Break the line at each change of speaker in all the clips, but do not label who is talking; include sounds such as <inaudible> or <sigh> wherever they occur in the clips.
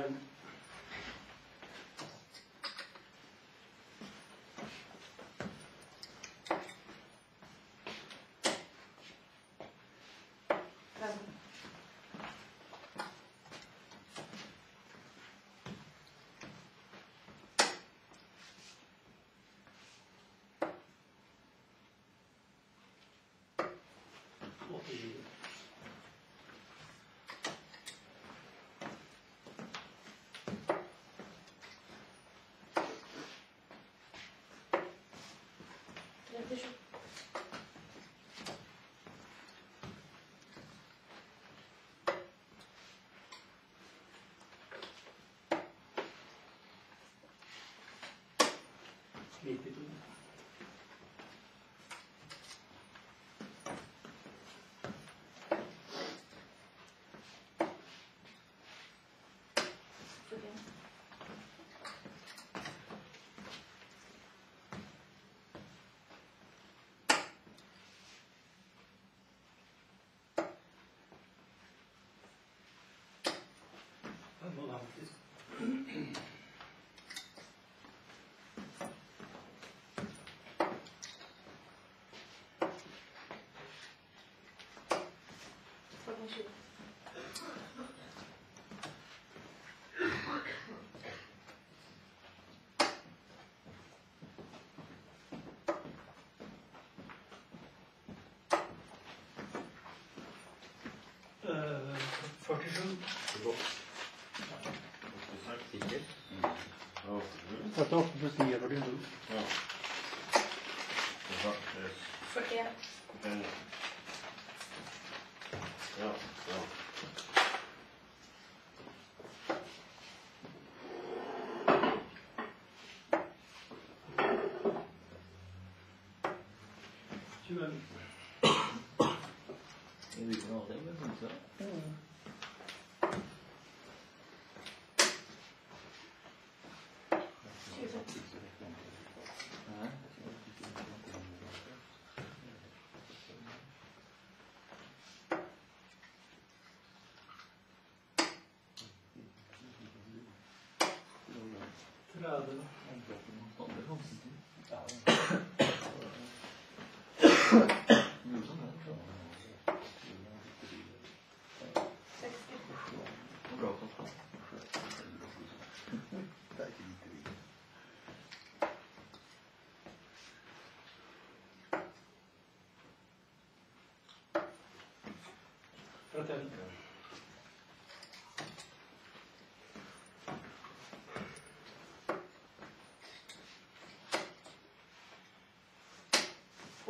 grande. Thank tá
you. 47.
Sikker? Ja.
48 pluss 9 er 42.
Ja. Faktisk.
Førtien.
En. Ja, ja.
Tjuefem. Seksti.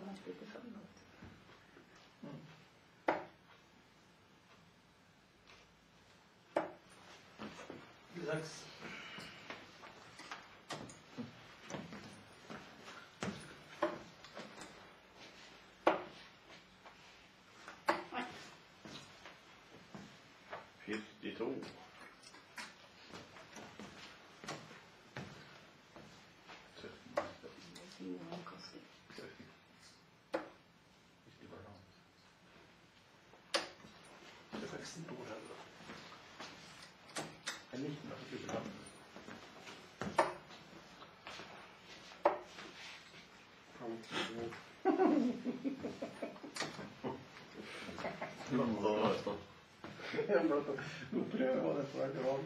man
später schon nutzt. Du sagst, Fifty-two.
Nå prøver jeg det på en gang.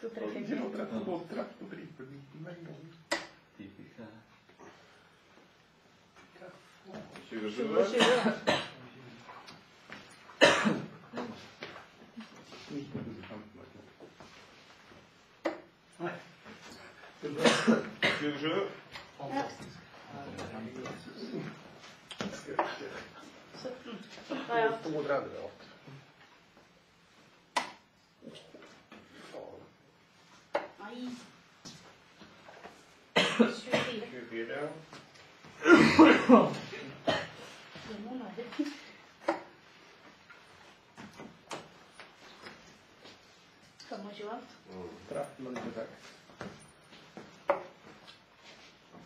Så treffer jeg
Ikke
ikke.
noe rett på godt rett på trippelbiten med en gang.
27.
27, da.
27.
Fantastisk.
17. Da er jeg
32 alt.
Nei. 24.
24.
Det må være. Femogtjue alt.
Mm.
13 og 96.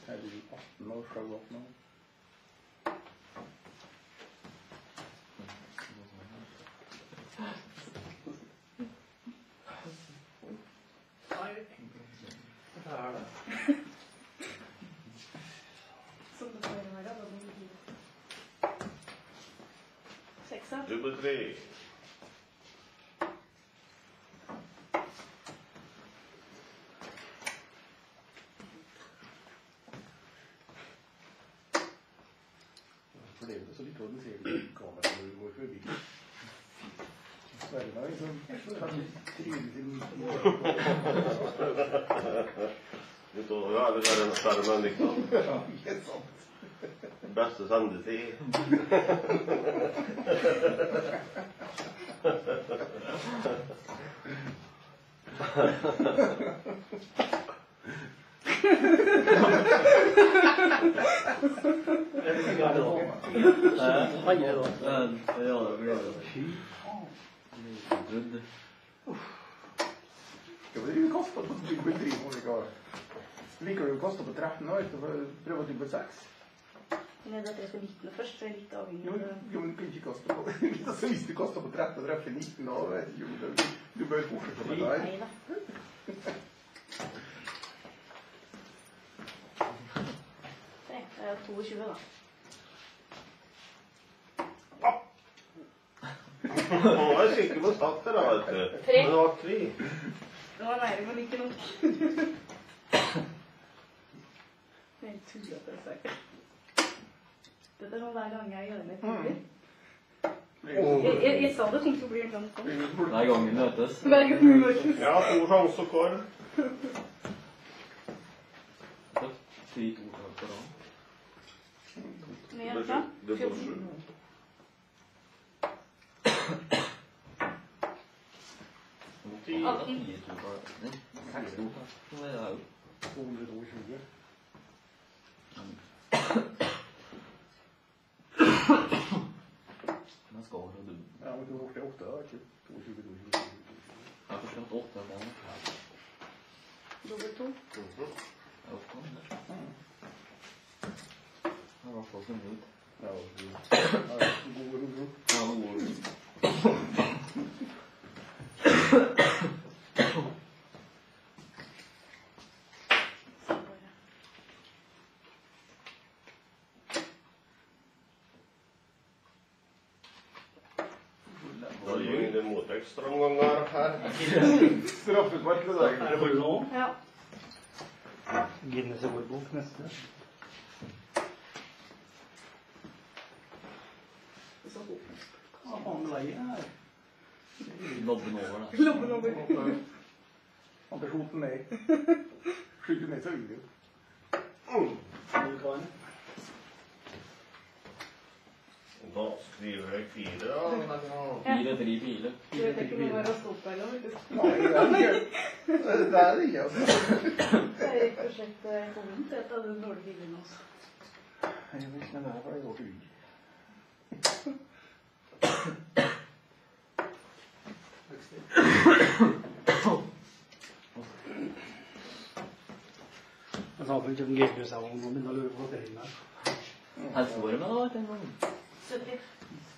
Er du 18 år, skal du opp nå? Hva er det?
Som det pleier å være. Da blir det fire. Seksa.
Double tre.
For det er jo så vidt du ser det kamera når du går forbi. Sverre har liksom kanskje trivet i 19 år.
Utover alle der skjermen, liksom.
Ja, ikke sant.
Beste sendetid.
Fy
Brudd.
Skal vi drive kasta på trippel tre olika Liker du å kaste på 13 år, får å prøve på 6.
Men jeg treffer 19 først, så jeg er litt avhengig
Jo, men- jo, men du kan ikke kaste på <laughs> altså, Hvis du kaster på 13 og treffer 19, da vet du jo du, bør fortsette med det der.
Nei. Det <laughs> er 22, da.
Nå er jeg sikker på satt det, da, vet du.
Tre.
Men det var tre.
Det var nære, men ikke nok tullete saker. Dette må sånn hver gang jeg gjør meg mm. full. Jeg, jeg, jeg sa det kom til blir en gang sånn. sånn.
Hver gang vi møtes.
Hver gang vi møtes.
Ja, ord har
også form. Fint ord her
for ham.
Det blir sånn sju. Ti.
18.
22.
Men skal jo du
Ja, men du 8, da, ikke 22, 22, 22.
Jeg har forstått åtte måneder.
Dobbelt to.
Mhm.
Jeg er oppe det. Jeg har i hvert fall ut.
Ja, du ja, god.
Ja, hvor
Så bare.
Da gir det motekstraomganger her.
Straffespark til deg.
Er det bare nå?
Ja.
Guinness ordbok neste.
Lobben over, da.
Lobben over.
Han tar skjorten ned. <laughs> Skyter ned seg ille.
Du.
Da skriver jeg fire, da.
Fire, tre fire.
Du vet ikke noe å på eller noe.
Nei, det er. Det ikke, altså.
Det er rett og slett eh, for av den dårlige bilen også.
Jeg vet ikke, det er bare går til.
Jeg sa vel ikke om GPS-avn nå, men da lurer jeg på hva det er der.
meg da, vet du. Okay. <laughs>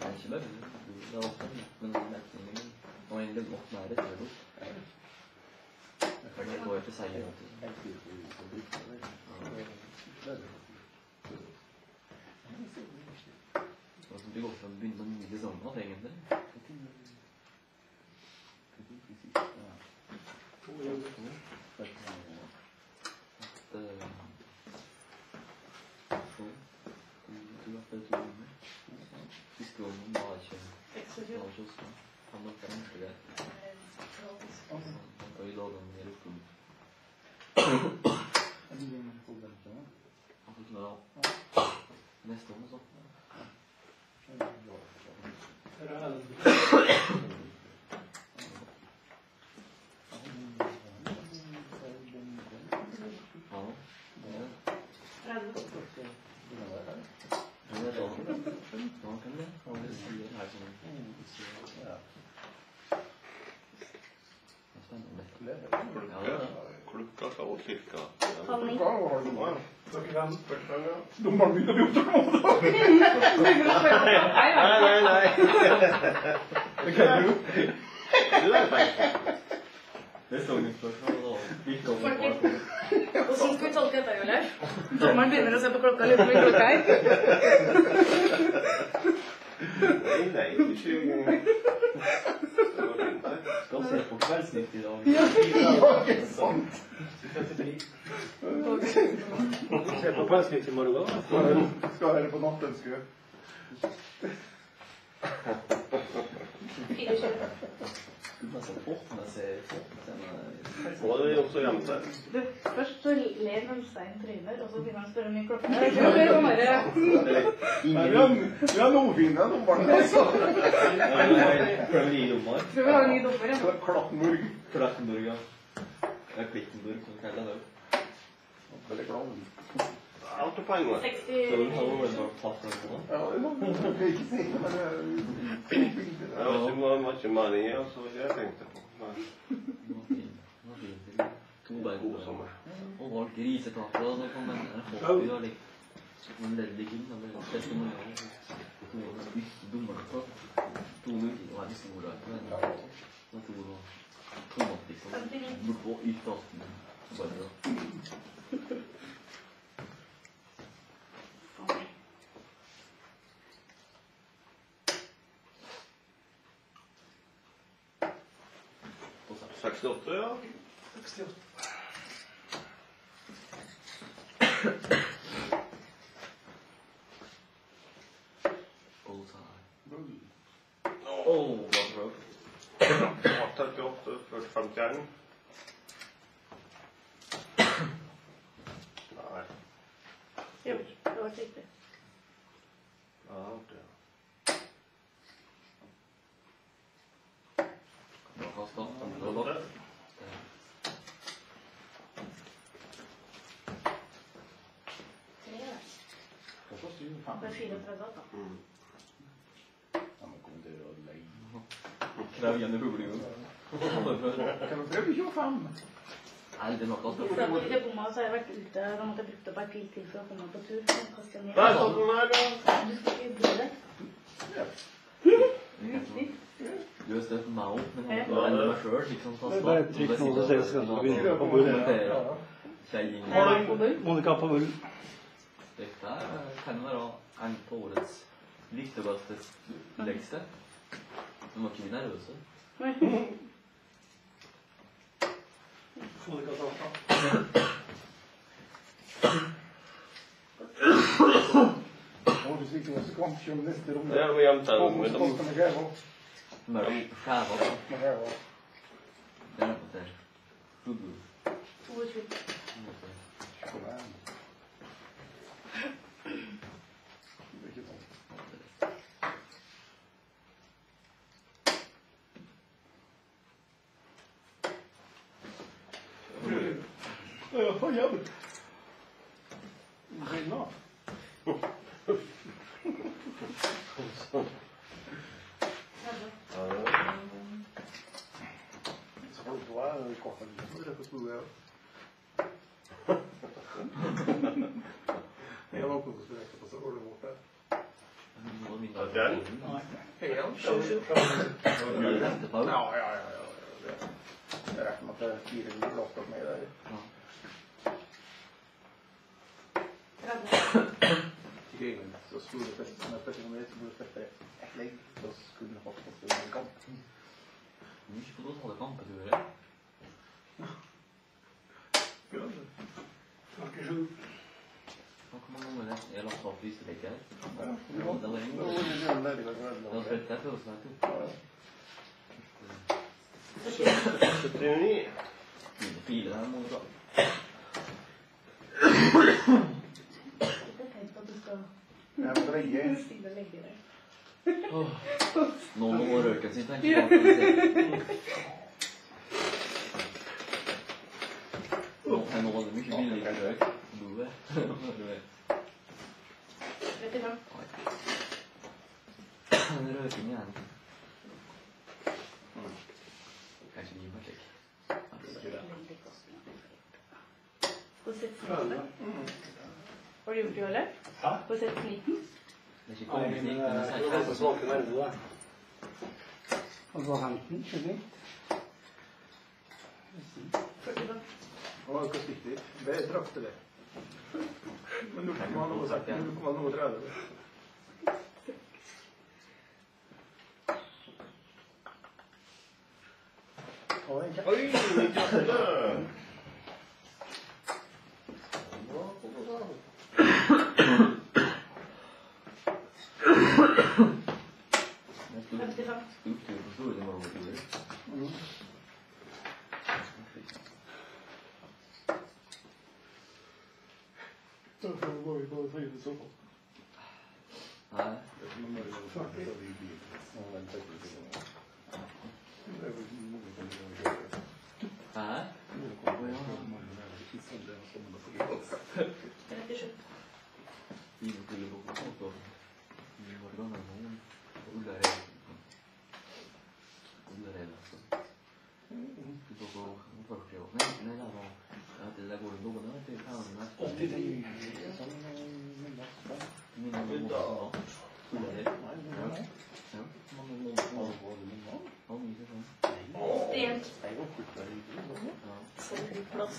Det
Ja, det er.
Det.
Ja,
Ja.
det det ikke med det.
Um, eh, Det nå, er veldig
Ja, det er-
Regner på det.
26.
Det er ikke bare det er men egentlig godt nære til det. Det går seier. du. Det godt å begynne med nye sanger, egentlig. At, eh, to, to, to, to, to ganger. Siste gangen var ikke
Exodus.
var ikke Oslo. Han var fremst der. Han kan jo lage en mer oppgave. Han
Klokka skal og
du du.
Og
Hvordan skal vi tolke dette, Joleif? Dommeren begynner å se på klokka. Er.
Nei, nei, ikke engang. Det var fint, det.
Skal se på Kveldsnytt i dag.
Ja, ikke sant. <laughs>
Se på Kveldsnytt i morgen.
Skal høre på nattønske?
Fire kjøp.
Skulle nesten åpne seg den
Få det også til.
Du, først så ler han Stein tryner, og så begynner han å spørre om mye klokka er. Blir det sånn derre-
vi har, noen. Altså.
Vi har en ny dommer, ja.
Klattenburg.
Klettenburg, ja. Det er Klikkenburg som kaller det.
Veldig glad.
Alt er poeng, vet
60
Så tatt den
det
var.
Og valgt grisetaker og sånn. Men det og en ikke dummere på. To minutter og er store. Men det er to og tomat. Bortpå yttersten. Bare da. still peur.
Still. All
time. Oh, what rope? What
type of
rope? From Gang? Du?
Det er 34 da.
Mm.
Ja, men kom til å leie.
Krevende publikum.
Kan du prøve 25?
Nei, det er noe
For
altså.
at jeg bomma, så har jeg vært ute. Da måtte jeg brukt opp ei pil til for å komme meg på tur. Så jeg kastet den
Der
ned.
satt den her, ja.
Du skal ikke bli det.
Du har støtt meg opp, men jeg har veldig meg sjøl. Liksom,
Det er bare trykk nå, så ser vi skal begynne på bull.
kommentere. Kjell Inge.
på bull.
Monica på null.
Dette er, eh, kan være en på årets viktigste lekse. Men var ikke vi nervøse? Det er jo jevnt her
om
middag. Mellom skjæva. Det er rapportert. 22. Ja, jävligt. Brinna. Så får du på här i kakan. Det är rätt att spola över. Jag var uppe på Spräcka och så var det borta.
Nå er min
Ja, den?
Hej, ja.
Ventepause.
Ja, ja, ja. ja. Det- Jag räknar med att det är fire mil lottat med där.
Ja.
30.
Grejen så skulle det fästa, när första gången så skulle det fästa ett lägg. Då skulle det hoppa på en kamp.
Mye på totale kampeturer. Hvor mange ganger er jeg lagt opp viseleker?
Ja, det var
Det var en
det
gang.
var ju den där lilla
Det var
gröna.
spilt der før, så jeg tok.
Ja.
79.
Mine fire der må du ha.
Ikke tenk på at du skal
Ja, men det är ju
stille og legge deg.
Nå må røken sin tenke på. Nå <laughs> var <clears throat> det mye billigere røk. Blodet. Du vet.
35.
Oi. Den røken igjen. Kanskje gi meg slik.
På sett 19. Har du gjort det?
Hæ?
På sett 19?
Det er ikke
Nei, men
det
det
er ikke
svake nerver, da. Og så 15, kylling.
45.
Ja, det ska sticka dit. Det drack det. Men nu kommer
ま这个ど、ビービー、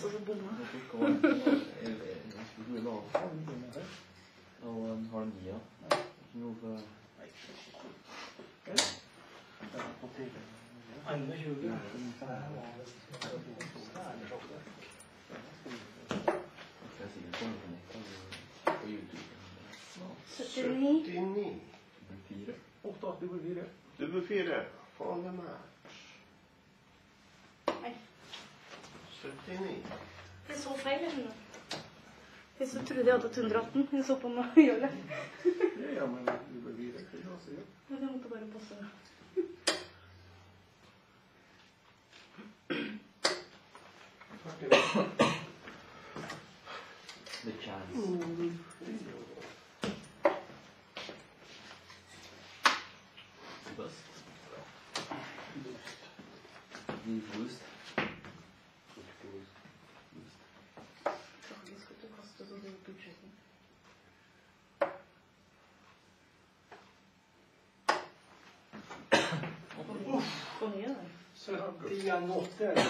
79.
79.
Men fire.
Åtta, det blir fyra.
79.
Jeg så feil, jeg så trodde jeg hadde 118. Jeg så på meg og <laughs> gjør det.
Ja, men det bør fyra. Det også så, ja.
Men jeg måtte bare passe.
The Chance. Bust. Boost. Boost.
Jeg skal ikke kaste så det budsjetten. Hvor mye er det?
71
er det.